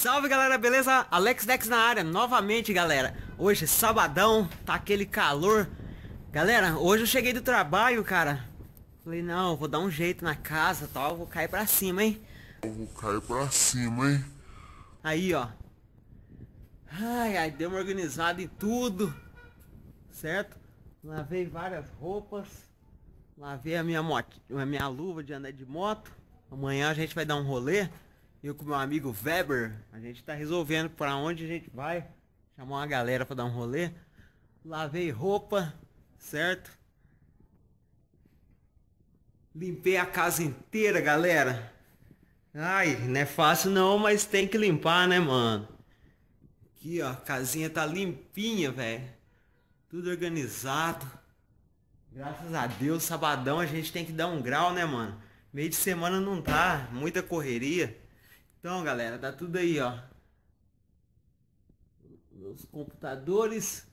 Salve galera, beleza? Alex Dex na área, novamente galera. Hoje, sabadão, tá aquele calor. Galera, hoje eu cheguei do trabalho, cara. Falei, não, vou dar um jeito na casa tal Vou cair pra cima, hein? Eu vou cair pra cima, hein? Aí, ó. Ai, ai, deu uma organizada em tudo Certo? Lavei várias roupas Lavei a minha, moto, a minha luva de andar de moto. Amanhã a gente vai dar um rolê eu com meu amigo Weber, a gente tá resolvendo para onde a gente vai. Chamar uma galera para dar um rolê. Lavei roupa, certo? Limpei a casa inteira, galera. Ai, não é fácil não, mas tem que limpar, né, mano? Aqui, ó, a casinha tá limpinha, velho. Tudo organizado. Graças a Deus, sabadão a gente tem que dar um grau, né, mano? Meio de semana não tá, muita correria. Então, galera, tá tudo aí, ó. Os computadores,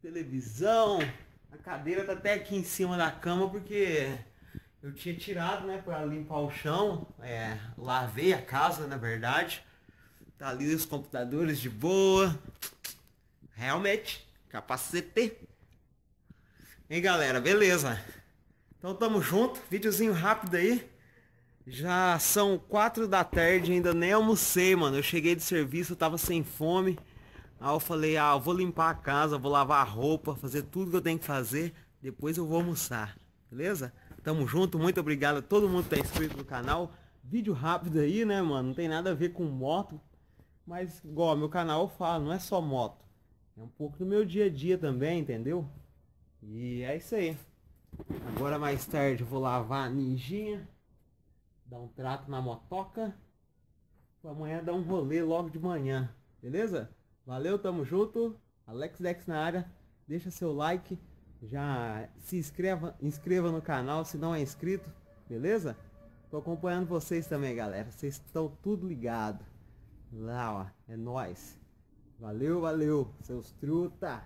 televisão, a cadeira tá até aqui em cima da cama porque eu tinha tirado, né, para limpar o chão, é, lavei a casa, na verdade. Tá ali os computadores de boa. Realmente, capacete. Hein, galera, beleza. Então tamo junto, videozinho rápido aí. Já são quatro da tarde, ainda nem almocei, mano. Eu cheguei de serviço, eu tava sem fome. Aí eu falei, ah, eu vou limpar a casa, vou lavar a roupa, fazer tudo que eu tenho que fazer. Depois eu vou almoçar, beleza? Tamo junto, muito obrigado a todo mundo que tá inscrito no canal. Vídeo rápido aí, né, mano? Não tem nada a ver com moto. Mas, igual, meu canal eu falo, não é só moto. É um pouco do meu dia a dia também, entendeu? E é isso aí. Agora mais tarde eu vou lavar a ninjinha dar um trato na motoca. Amanhã dar um rolê logo de manhã. Beleza? Valeu, tamo junto. Alex Dex na área. Deixa seu like. Já se inscreva, inscreva no canal se não é inscrito. Beleza? Tô acompanhando vocês também, galera. Vocês estão tudo ligado. Lá, ó. É nóis. Valeu, valeu. Seus truta.